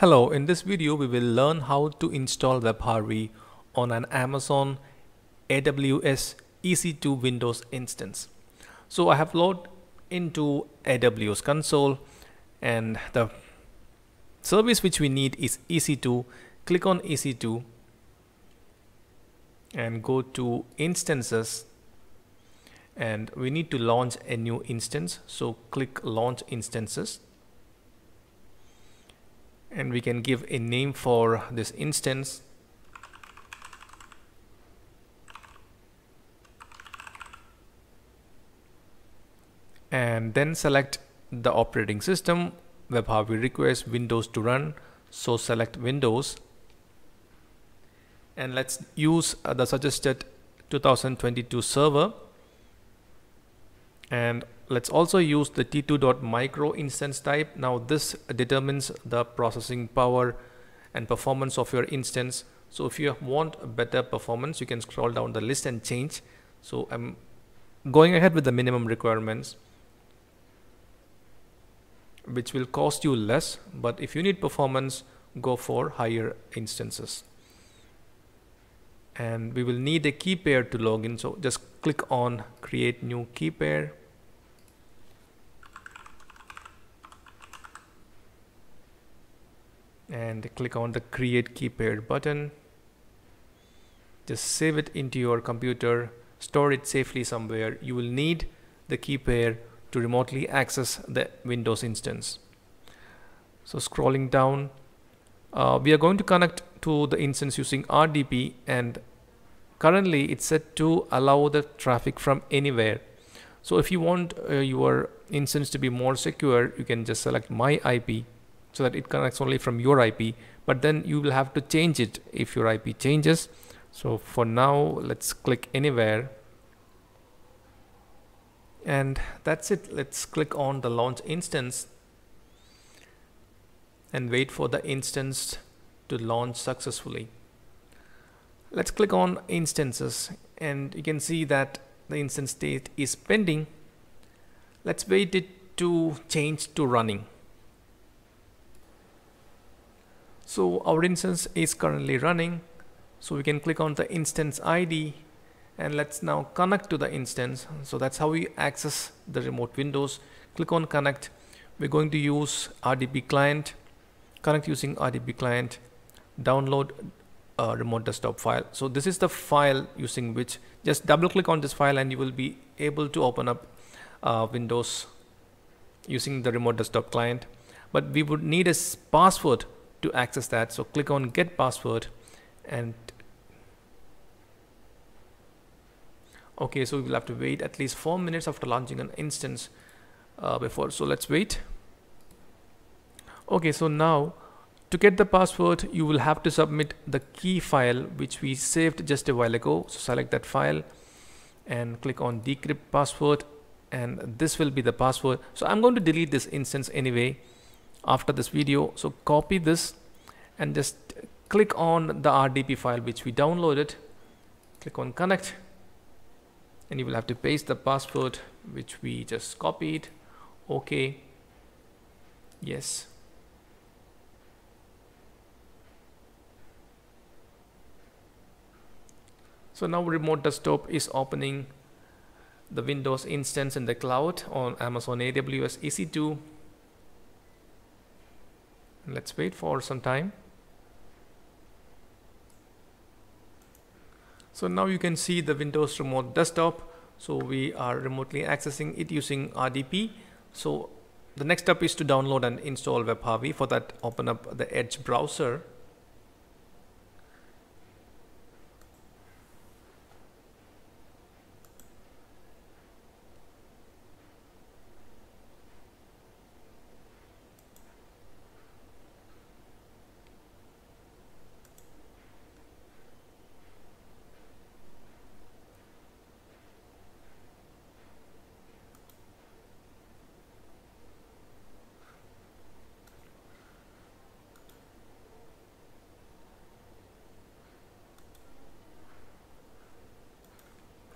Hello, in this video we will learn how to install WebHarvy on an Amazon AWS EC2 Windows instance. So I have logged into AWS console and the service which we need is EC2. Click on EC2 and go to instances and we need to launch a new instance. So click launch instances and we can give a name for this instance. And then select the operating system WebHarvy requires Windows to run. So select Windows. And let's use uh, the suggested 2022 server. And let's also use the t2.micro instance type. Now this determines the processing power and performance of your instance. So if you want better performance you can scroll down the list and change. So I'm going ahead with the minimum requirements which will cost you less. But if you need performance go for higher instances. And we will need a key pair to log in. So just click on create new key pair and click on the create key pair button. Just save it into your computer store it safely somewhere. You will need the key pair to remotely access the Windows instance. So scrolling down uh, we are going to connect to the instance using RDP and currently it's set to allow the traffic from anywhere. So if you want uh, your instance to be more secure you can just select my IP so that it connects only from your IP but then you will have to change it if your IP changes. So for now let's click anywhere. And that's it. Let's click on the launch instance and wait for the instance to launch successfully. Let's click on instances and you can see that the instance state is pending. Let's wait it to change to running so our instance is currently running. So we can click on the instance ID and let's now connect to the instance. So that's how we access the remote windows. Click on connect. We're going to use RDP client. Connect using RDP client. Download a remote desktop file. So this is the file using which just double click on this file and you will be able to open up uh, Windows using the remote desktop client. But we would need a password to access that. So click on get password and okay so we will have to wait at least four minutes after launching an instance uh, before. So let's wait. Okay so now to get the password you will have to submit the key file which we saved just a while ago. So select that file and click on decrypt password and this will be the password. So I'm going to delete this instance anyway after this video. So copy this and just click on the RDP file which we downloaded. Click on connect. And you will have to paste the password which we just copied. Okay yes. So now remote desktop is opening the Windows instance in the cloud on Amazon AWS EC2 let's wait for some time. So now you can see the Windows remote desktop. So we are remotely accessing it using RDP so the next step is to download and install WebHarvy for that open up the Edge browser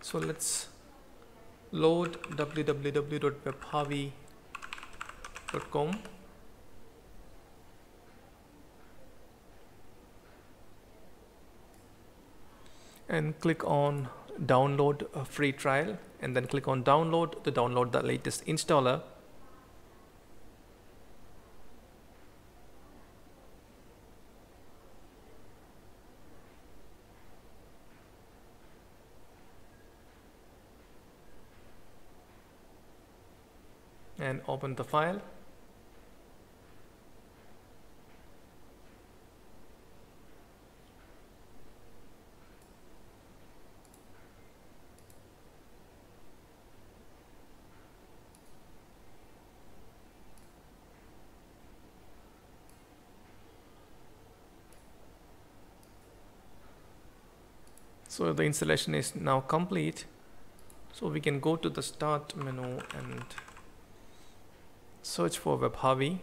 so let's load www.webharvy.com and click on download a free trial and then click on download to download the latest installer. And open the file. So the installation is now complete. So we can go to the start menu and search for WebHarvy.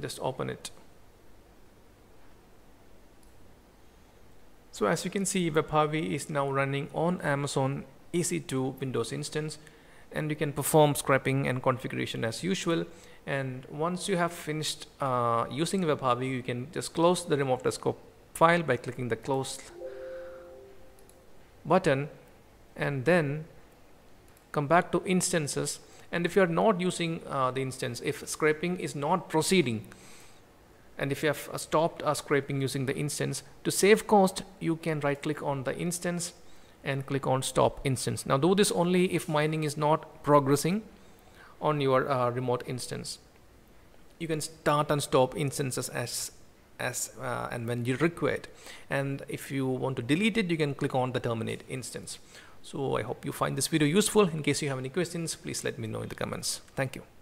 Just open it. So as you can see WebHarvy is now running on Amazon EC2 Windows instance and you can perform scraping and configuration as usual. And once you have finished uh, using WebHarvy you can just close the remote desktop file by clicking the close button and then come back to instances and if you are not using uh, the instance if scraping is not proceeding and if you have uh, stopped uh, scraping using the instance to save cost you can right click on the instance and click on stop instance. Now do this only if mining is not progressing on your uh, remote instance. You can start and stop instances as as uh, and when you require and if you want to delete it you can click on the terminate instance. So i hope you find this video useful. In case you have any questions please let me know in the comments. Thank you